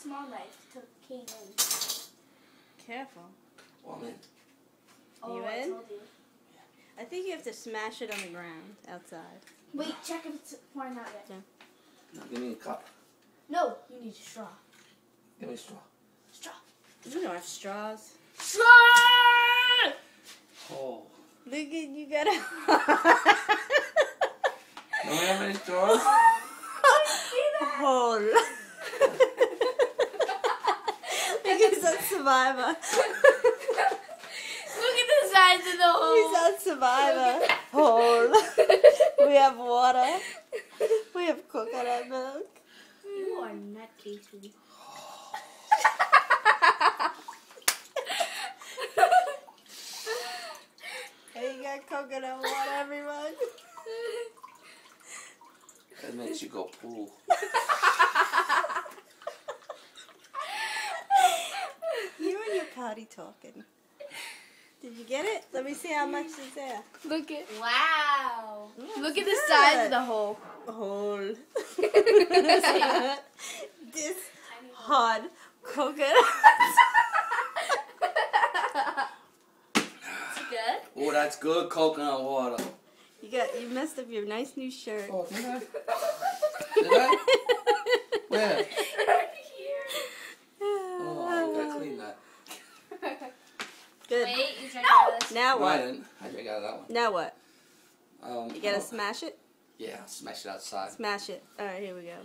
Use a small knife to cave in. Careful. Well, I'm in. Oh, You I in? told you. I think you have to smash it on the ground outside. Wait, check if it's pouring out yet. Now, give me a cup. No, you need a straw. Give me a straw. Straw. You don't have straws. Straw! Oh. Look at you gotta. Don't we have any straws? Hole. Look at that survivor. Look at the size of the hole. He's that survivor. Hole. We have water. We have coconut milk. You are nutcasey. Hey, you got coconut water, everyone. That makes you go pool. You and your potty talking. Did you get it? Let me see how much is there. Look at wow. Yeah, Look at it's the size of the hole. Hole. this hard coconut. Is it good? Oh, that's good coconut water. You got you messed up your nice new shirt. Oh, did I? Did I? Where? Oh, I gotta clean that. Good. Wait, you drank out of this. Now No, I what? didn't. I drank out of that one. Now what? Um, You gotta oh, smash it? Yeah, smash it outside. Smash it. Alright, here we go.